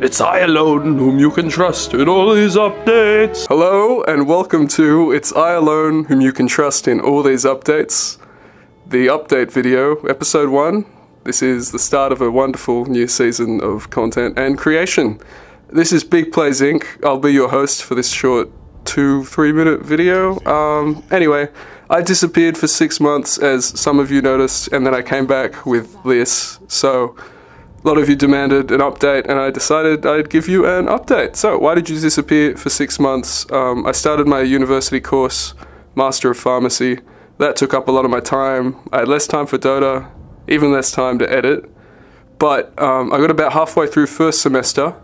It's I alone whom you can trust in all these updates. Hello and welcome to It's I Alone whom you can trust in all these updates. The update video, episode 1. This is the start of a wonderful new season of content and creation. This is Big Plays Inc. I'll be your host for this short two, three minute video. Um, anyway, I disappeared for six months, as some of you noticed, and then I came back with this. So, a lot of you demanded an update, and I decided I'd give you an update. So, why did you disappear for six months? Um, I started my university course, Master of Pharmacy. That took up a lot of my time. I had less time for Dota, even less time to edit. But um, I got about halfway through first semester,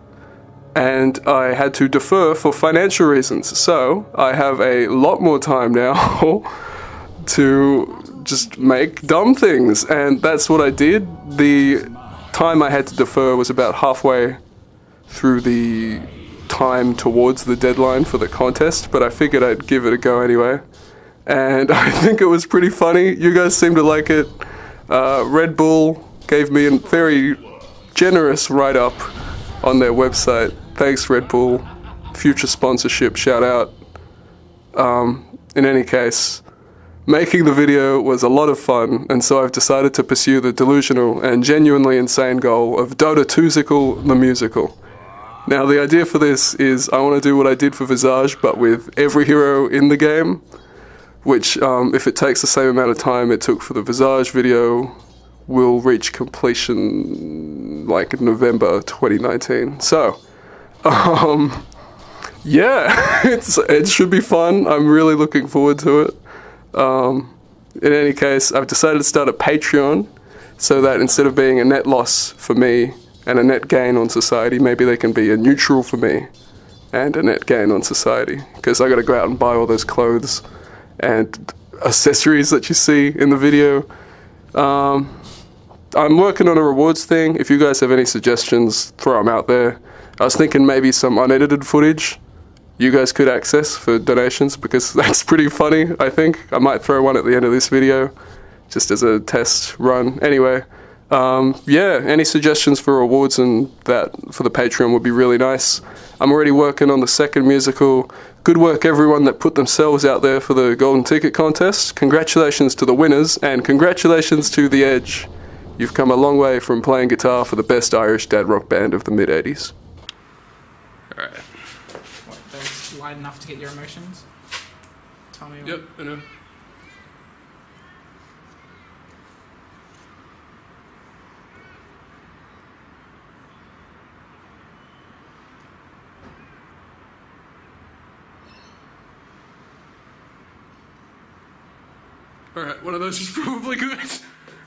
and I had to defer for financial reasons. So, I have a lot more time now to just make dumb things, and that's what I did. The time I had to defer was about halfway through the time towards the deadline for the contest, but I figured I'd give it a go anyway. And I think it was pretty funny. You guys seem to like it. Uh, Red Bull gave me a very generous write up on their website. Thanks, Red Bull. Future sponsorship, shout out. Um, in any case, Making the video was a lot of fun, and so I've decided to pursue the delusional and genuinely insane goal of Dota 2sicle the musical. Now, the idea for this is I want to do what I did for Visage, but with every hero in the game, which, um, if it takes the same amount of time it took for the Visage video, will reach completion like November 2019. So, um, yeah, it's, it should be fun. I'm really looking forward to it. Um, in any case, I've decided to start a Patreon so that instead of being a net loss for me and a net gain on society, maybe they can be a neutral for me and a net gain on society. Because I got to go out and buy all those clothes and accessories that you see in the video. Um, I'm working on a rewards thing. If you guys have any suggestions, throw them out there. I was thinking maybe some unedited footage you guys could access for donations because that's pretty funny, I think. I might throw one at the end of this video just as a test run. Anyway, um, yeah, any suggestions for awards and that for the Patreon would be really nice. I'm already working on the second musical. Good work, everyone that put themselves out there for the Golden Ticket contest. Congratulations to the winners, and congratulations to The Edge. You've come a long way from playing guitar for the best Irish dad rock band of the mid 80s. Alright light enough to get your emotions? Tell me. Yep, I know. Alright, one of those is probably good.